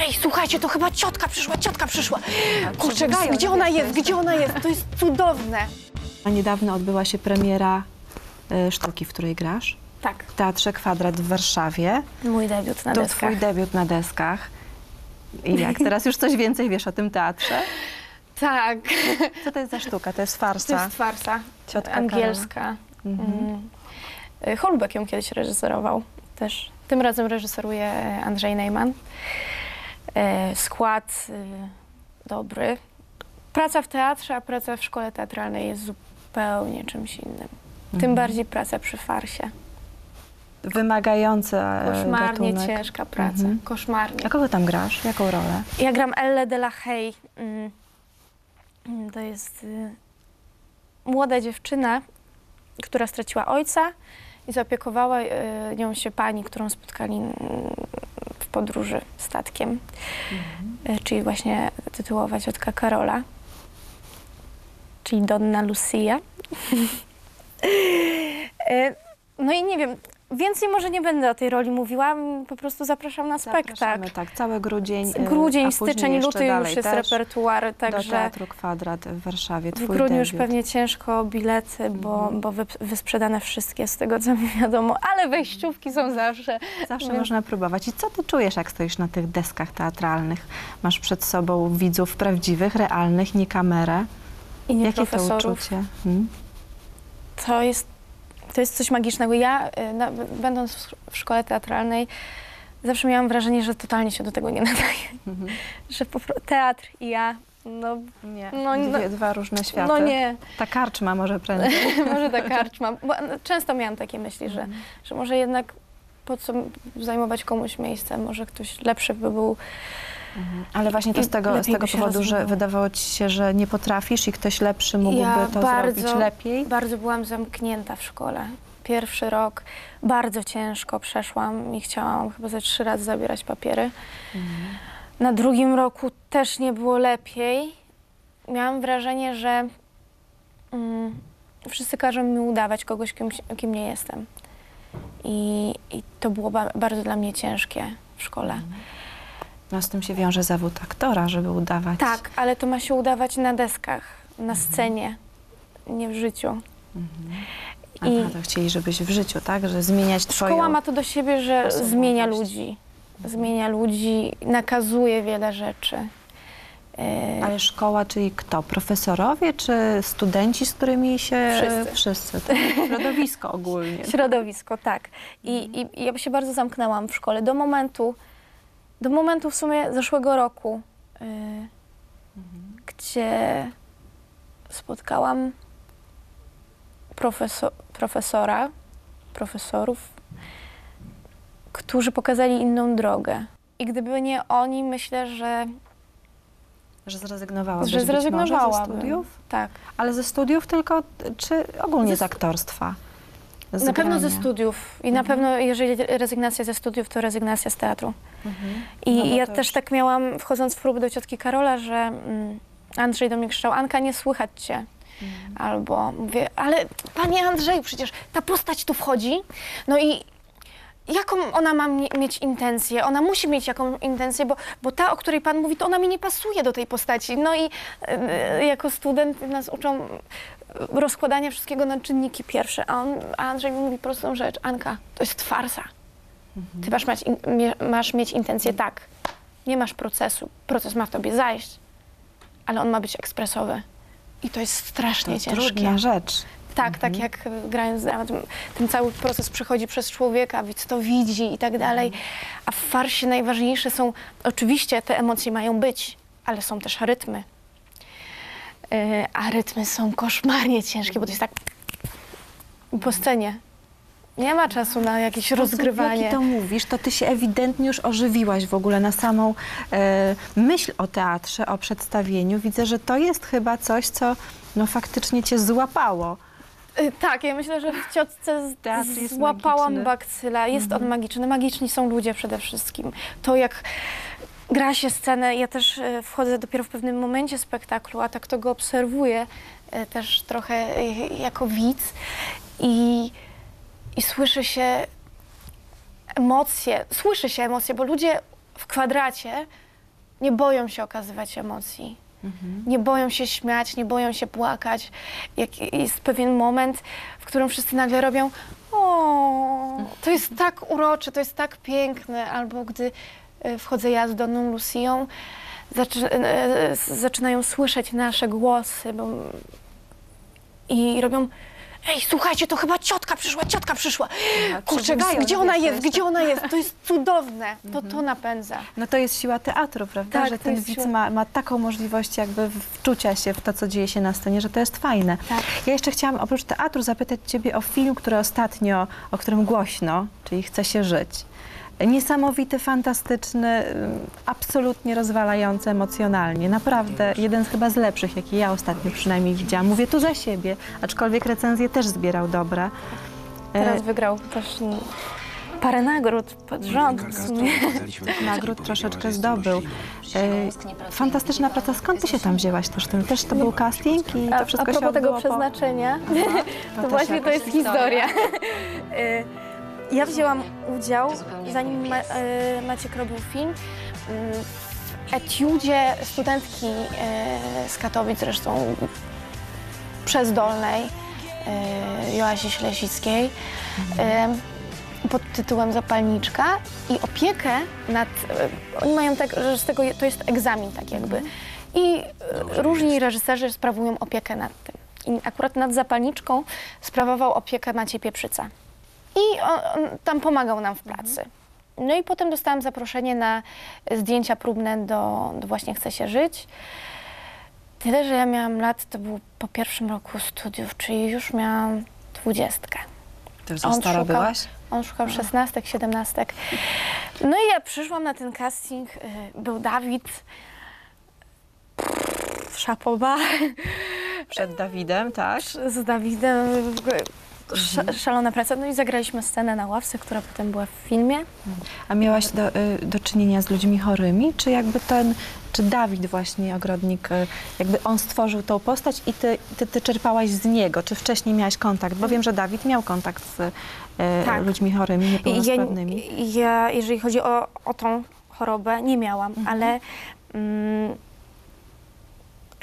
Ej, słuchajcie, to chyba ciotka przyszła, ciotka przyszła. Kurczę, przebywają gdzie na ona jest, gdzie ona jest? To jest cudowne. A niedawno odbyła się premiera y, sztuki, w której grasz. Tak, W Teatrze Kwadrat w Warszawie. mój debiut na To deskach. twój debiut na deskach. I jak? Teraz już coś więcej wiesz o tym teatrze? Tak, Co to jest za sztuka? To jest to farsa. jest farsa Ciotka angielska. Mhm. Mm. Holubek ją kiedyś reżyserował też. Tym razem reżyseruje Andrzej Neyman. E, Skład y, dobry. Praca w teatrze, a praca w szkole teatralnej jest zupełnie czymś innym. Tym Mhm. bardziej praca przy farsie. Wymagająca e, Koszmarnie gatunek. ciężka praca. Mhm. Koszmarnie. A kogo tam grasz? Jaką rolę? Ja gram Elle de la Haye. Mm. Mm, To jest y, młoda dziewczyna, która straciła ojca i zaopiekowała y, nią się pani, którą spotkali mm, podróży statkiem, y, czyli właśnie tytułowa ciotka Karola, czyli Donna Lucia. Y, No i nie wiem, więcej może nie będę o tej roli mówiła, po prostu zapraszam na spektakl. Zapraszamy, tak, cały grudzień. e, Grudzień, styczeń, luty już jest repertuar, Do także Teatru Kwadrat w Warszawie, w twój grudniu już debiut. pewnie ciężko bilety, bo, Mhm. bo wy, wysprzedane wszystkie z tego, co mi wiadomo, ale wejściówki są zawsze. Zawsze Więc- można próbować. I co ty czujesz, jak stoisz na tych deskach teatralnych? Masz przed sobą widzów prawdziwych, realnych, nie kamerę. I nie Jakie to profesorów. uczucie? Hmm? To jest, to jest coś magicznego. Ja, y, na, będąc w- w szkole teatralnej, zawsze miałam wrażenie, że totalnie się do tego nie nadaje. Mhm. Że po, teatr i ja, no, Nie, No, no- Dwie, dwa różne światy. no nie. Ta karczma może prędzej. może ta karczma. Bo często miałam takie myśli, że, że może jednak po co zajmować komuś miejsce, może ktoś lepszy by był. Ale właśnie to z tego, z tego powodu, że wydawało ci się, że nie potrafisz i ktoś lepszy mógłby Ja to bardzo- zrobić lepiej. Bardzo byłam zamknięta w szkole. Pierwszy rok bardzo ciężko przeszłam i chciałam chyba ze trzy razy zabierać papiery. Na drugim roku też nie było lepiej. Miałam wrażenie, że mm, wszyscy każą mi udawać kogoś, kim, kim nie jestem. I, I to było ba- bardzo dla mnie ciężkie w szkole. No z tym się wiąże zawód aktora, żeby udawać. Tak, ale to ma się udawać na deskach, na scenie, nie w życiu. Aha, I- to chcieli, żebyś w życiu, tak? Że zmieniać twoją... Szkoła ma to do siebie, że zmienia ludzi. Zmienia ludzi, nakazuje wiele rzeczy. E, Ale szkoła, czyli kto? Profesorowie czy studenci, z którymi się... Wszyscy. Wszyscy, tak? Środowisko ogólnie. Środowisko, tak. I, i, I ja się bardzo zamknęłam w szkole do momentu, do momentu w sumie zeszłego roku, y, gdzie spotkałam profeso, profesora, profesorów, którzy pokazali inną drogę. I gdyby nie oni, myślę, że, Że zrezygnowałabyś że może ze zrezygnowałabym. studiów? Tak. Ale ze studiów tylko, czy ogólnie Ze z aktorstwa? Z Na pewno ze grania? studiów. I na pewno, jeżeli rezygnacja ze studiów, to rezygnacja z teatru. Mhm. I No ja też tak miałam, wchodząc w próby do ciotki Karola, że mm, Andrzej do mnie krzyczał, Anka, nie słychać cię. Mhm. Albo mówię, ale panie Andrzeju, przecież ta postać tu wchodzi, no i jaką ona ma mie- mieć intencję? Ona musi mieć jakąś intencję, bo, bo ta, o której pan mówi, to ona mi nie pasuje do tej postaci. No i e, jako student nas uczą rozkładania wszystkiego na czynniki pierwsze, a, on, a Andrzej mi mówi prostą rzecz, Anka, to jest farsa. Ty masz, mieć masz mieć intencję tak. Nie masz procesu. Proces ma w tobie zajść, ale on ma być ekspresowy. I to jest To strasznie ciężkie. trudna rzecz. Tak, tak jak y, grając dramat, ten, ten cały proces przechodzi przez człowieka, widz to widzi i tak dalej. A w farsie najważniejsze są, oczywiście te emocje mają być, ale są też rytmy. Yy, a rytmy są koszmarnie ciężkie, bo to jest tak po scenie. Nie ma czasu na jakieś Sposób, rozgrywanie. jaki to mówisz, to ty się ewidentnie już ożywiłaś w ogóle na samą e, myśl o teatrze, o przedstawieniu. Widzę, że to jest chyba coś, co no, faktycznie cię złapało. Y, Tak, ja myślę, że w ciotce z- złapałam bakcyla. Jest on magiczny. Magiczni są ludzie przede wszystkim. To jak gra się scenę, ja też y, wchodzę dopiero w pewnym momencie spektaklu, a tak to go obserwuję y, też trochę y, jako widz i, i słyszy się emocje, słyszy się emocje, bo ludzie w kwadracie nie boją się okazywać emocji. Mhm. Nie boją się śmiać, nie boją się płakać. Jak jest pewien moment, w którym wszyscy nagle robią o, to jest tak urocze, to jest tak piękne. Albo gdy e, wchodzę ja z Donną Lucią, zaczy, e, zaczynają słyszeć nasze głosy bo, i robią Ej, słuchajcie, to chyba ciotka przyszła, ciotka przyszła. Kurczę, gdzie no ona wiesz, to jest, jest gdzie ona jest? To jest cudowne. To to napędza. No to jest siła teatru, prawda? Tak, że to ten jest widz siła- ma, ma taką możliwość jakby wczucia się w to, co dzieje się na scenie, że to jest fajne. Tak. Ja jeszcze chciałam oprócz teatru zapytać Ciebie o film, który ostatnio, o którym głośno, czyli Chce się żyć. Niesamowity, fantastyczny, ym, absolutnie rozwalający emocjonalnie. Naprawdę jeden z chyba z lepszych, jaki ja ostatnio przynajmniej widziałam. Mówię tu za siebie, aczkolwiek recenzje też zbierał dobre. E, Teraz wygrał też mm, parę nagród pod rząd. w sumie. nagród troszeczkę zdobył. E, fantastyczna praca. Skąd ty się tam wzięłaś też? Też to był casting i A, to a wszystko się propos tego odbyło po... przeznaczenia, to, też właśnie to jest historia. Y, ja wzięłam udział, zanim Ma, y, Maciek robił film, w etiudzie studentki y, z Katowic, zresztą przezdolnej, y, Joasi Ślesickiej, pod tytułem Zapalniczka i opiekę nad... Oni mają tak, że z tego to jest egzamin tak jakby. I różni reżyserzy sprawują opiekę nad tym. I akurat nad Zapalniczką sprawował opiekę Maciej Pieprzyca. I on, on tam pomagał nam w pracy. No i potem dostałam zaproszenie na zdjęcia próbne do, do Właśnie Chce się żyć. Tyle, że ja miałam lat, to było po pierwszym roku studiów, czyli już miałam dwudziestkę. Ty już za stara szukał- byłaś? On szukał szesnastek, siedemnastek. No i ja przyszłam na ten casting, y, był Dawid, Szapoba Przed Dawidem, tak? z Dawidem, ogóle sz, szalona praca. No i zagraliśmy scenę na ławce, która potem była w filmie. A miałaś do, y, do czynienia z ludźmi chorymi? Czy jakby ten, czy Dawid właśnie, Ogrodnik, y, jakby on stworzył tą postać i ty, ty, ty czerpałaś z niego? Czy wcześniej miałaś kontakt? Bo wiem, że Dawid miał kontakt z y, Tak. ludźmi chorymi, I ja, niepełnosprawnymi. ja, jeżeli chodzi o, o tą chorobę, nie miałam, ale mm,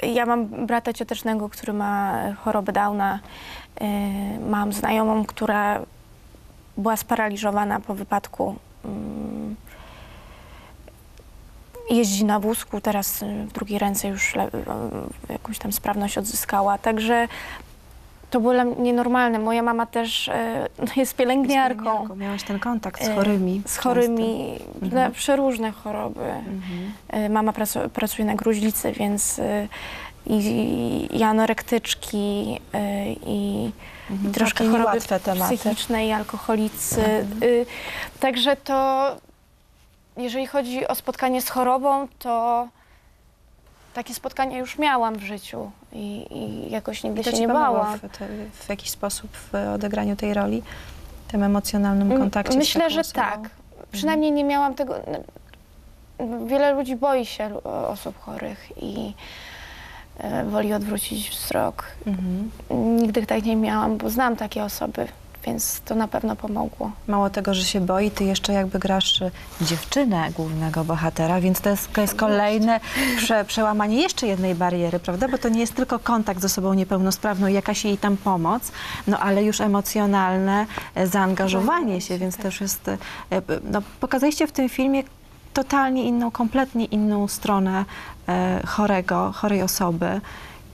ja mam brata ciotecznego, który ma chorobę Downa. Y, mam znajomą, która była sparaliżowana po wypadku. Mm, jeździ na wózku, teraz w drugiej ręce już jakąś tam sprawność odzyskała. Także to było dla mnie normalne. Moja mama też y, jest pielęgniarką. Pielęgniarką. Miałaś ten kontakt z E, chorymi. Z często. chorymi, Mhm. przeróżne choroby. Mhm. E, Mama pracu, pracuje na gruźlicy, więc e, i, i anorektyczki, e, i, Mhm. i troszkę Takie choroby psychiczne i alkoholicy. Mhm. Y, Także to, jeżeli chodzi o spotkanie z chorobą, to takie spotkania już miałam w życiu i, i jakoś nigdy I się nie bałam. w, w jakiś sposób w odegraniu tej roli? Tym emocjonalnym Mm, kontakcie Myślę, że osobą? tak. Przynajmniej nie miałam tego. Wiele ludzi boi się osób chorych i e, woli odwrócić wzrok. Mhm. Nigdy tak nie miałam, bo znam takie osoby, więc to na pewno pomogło. Mało tego, że się boi, ty jeszcze jakby grasz y, dziewczynę głównego bohatera, więc to jest, to jest kolejne prze, przełamanie jeszcze jednej bariery, prawda? Bo to nie jest tylko kontakt z osobą niepełnosprawną i jakaś jej tam pomoc, no ale już emocjonalne e, zaangażowanie się, więc też jest... e, e, No, pokazaliście w tym filmie totalnie inną, kompletnie inną stronę chorego, chorej osoby.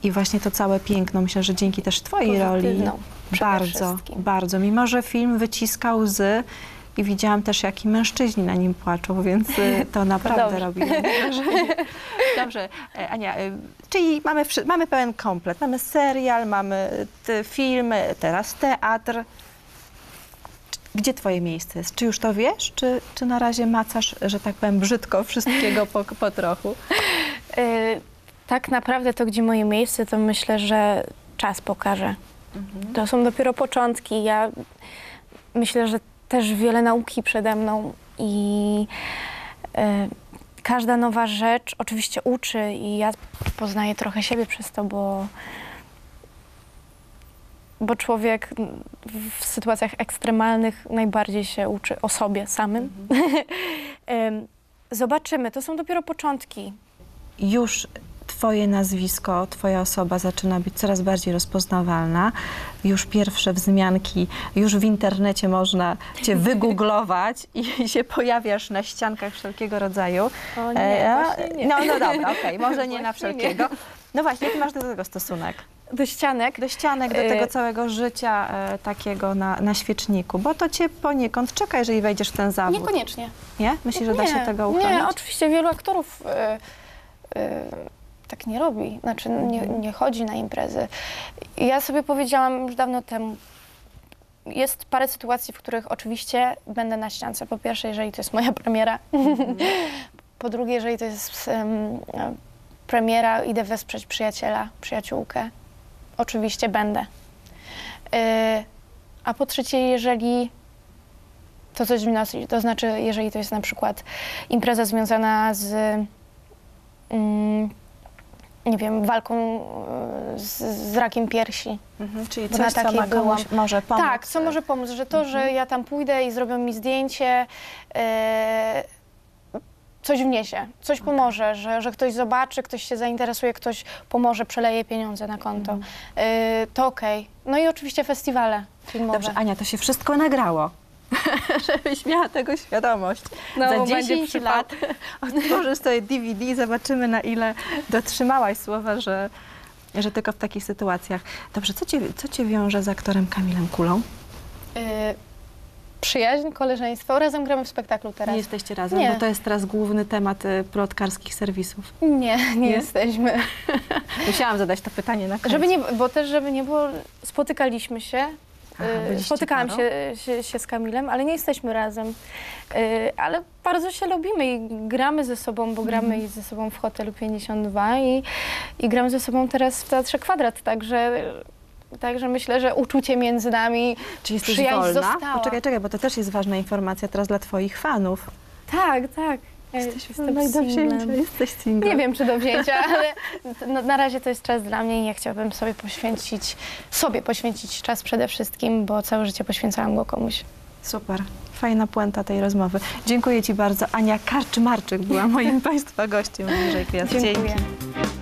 I właśnie to całe piękno, myślę, że dzięki też twojej roli Pozytywną przede bardzo, wszystkim. bardzo. Mimo, że film wyciskał łzy i widziałam też, jak i mężczyźni na nim płaczą, więc y, to naprawdę robi. Dobrze, e, Ania, y, czyli mamy, mamy pełen komplet. Mamy serial, mamy ty, film, y, teraz teatr. Gdzie twoje miejsce jest? Czy już to wiesz, czy, czy na razie macasz, że tak powiem, brzydko wszystkiego po, po trochu? Tak naprawdę to, gdzie moje miejsce, to myślę, że czas pokaże. To są dopiero początki. Ja myślę, że też wiele nauki przede mną i e, każda nowa rzecz oczywiście uczy i ja poznaję trochę siebie przez to, bo, bo człowiek w sytuacjach ekstremalnych najbardziej się uczy o sobie samym. Em, Zobaczymy, to są dopiero początki. już Twoje nazwisko, Twoja osoba zaczyna być coraz bardziej rozpoznawalna. Już pierwsze wzmianki, już w internecie można Cię wygooglować i się pojawiasz na ściankach wszelkiego rodzaju. O nie, E, nie. No, no dobra, okej, może nie na nie. wszelkiego. No właśnie, jaki masz do tego stosunek? Do ścianek. Do ścianek, do E, tego całego życia e, takiego na, na świeczniku, bo to Cię poniekąd czeka, jeżeli wejdziesz w ten zawód. Niekoniecznie. Nie? Myślisz, że da się tego uchronić? Nie, oczywiście wielu aktorów y, y, tak nie robi, znaczy nie, Mhm. nie chodzi na imprezy. I Ja sobie powiedziałam już dawno temu, jest parę sytuacji, w których oczywiście będę na ściance. Po pierwsze, jeżeli to jest moja premiera. Mhm. po drugie, jeżeli to jest em, premiera, idę wesprzeć przyjaciela, przyjaciółkę. Oczywiście będę. Y, a po trzecie, jeżeli to coś wnosi, to znaczy, jeżeli to jest na przykład impreza związana z, mm, nie wiem, walką y, z, z rakiem piersi. Mhm, czyli coś, co ma byłam. może pomóc. Tak, co może pomóc, że to, że ja tam pójdę i zrobią mi zdjęcie, e, coś wniesie, coś pomoże, że, że ktoś zobaczy, ktoś się zainteresuje, ktoś pomoże, przeleje pieniądze na konto. E, to okej. No i oczywiście festiwale filmowe. Dobrze, Ania, to się wszystko nagrało. Żebyś miała tego świadomość. No, Za będzie 10 przypał. lat otworzysz sobie DVD i zobaczymy, na ile dotrzymałaś słowa, że, że tylko w takich sytuacjach. Dobrze, co cię, co cię wiąże z aktorem Kamilem Kulą? E, przyjaźń, koleżeństwo. Razem gramy w spektaklu teraz. Nie jesteście razem, Nie. bo to jest teraz główny temat y, plotkarskich serwisów. Nie, nie, Nie? jesteśmy. Musiałam zadać to pytanie na koniec. Żeby nie, bo też, żeby nie było, spotykaliśmy się. Aha, byliście Spotykałam się, się, się z Kamilem, ale nie jesteśmy razem. Y, Ale bardzo się lubimy i gramy ze sobą, bo gramy Mhm. i ze sobą w Hotelu 52 i, i gramy ze sobą teraz w Teatrze Kwadrat, także, także myślę, że uczucie między nami, Czy jesteś przyjaźń wolna? została. Poczekaj, czekaj, bo to też jest ważna informacja teraz dla twoich fanów. Tak, tak. Ja Jestem do wzięcia, jesteś single. Nie wiem, czy do wzięcia, ale no, na razie to jest czas dla mnie i ja chciałabym sobie poświęcić, sobie poświęcić czas przede wszystkim, bo całe życie poświęcałam go komuś. Super. Fajna puenta tej rozmowy. Dziękuję Ci bardzo. Ania Karczmarczyk była moim Państwa gościem bliżej Kwiat. Dziękuję. Dzięki.